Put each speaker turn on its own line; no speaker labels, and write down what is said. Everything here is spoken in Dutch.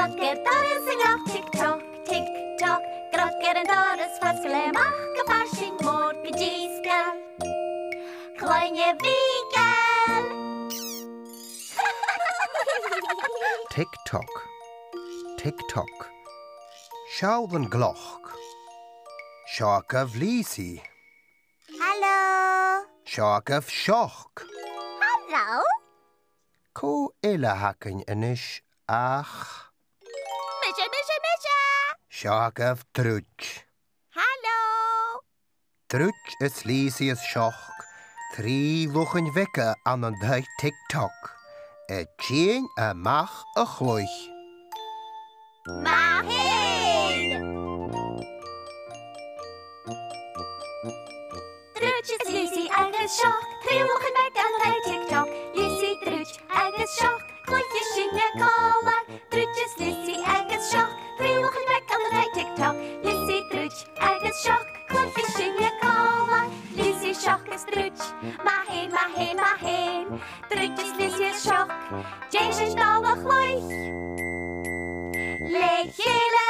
Grokkedagens glad tikk-tokk, tikk-tokk. Grokker was dåres faskele makke farsing morgegiskel. Kleine Wiegel.
Tick-Tock, Tick-Tock. Schau den Gloch. Schock auf Lisi.
Hallo.
Schock auf Schock.
Hallo.
Ko ille hakken en ach.
Misje, misje, misje.
Sjoch of Trudge.
Hallo.
Trudge is Lisi is Sjoch. Drie wochen wekken aan een dag tick-tock. Het tjeen en mag een gloich.
Maar heen. Trutje is Lucy eigen shock. Drie wochen Trutje. Maar heen, maar heen, maar heen. Trutje is Lucy is shock. James is nou nog gloei. Leeg gele.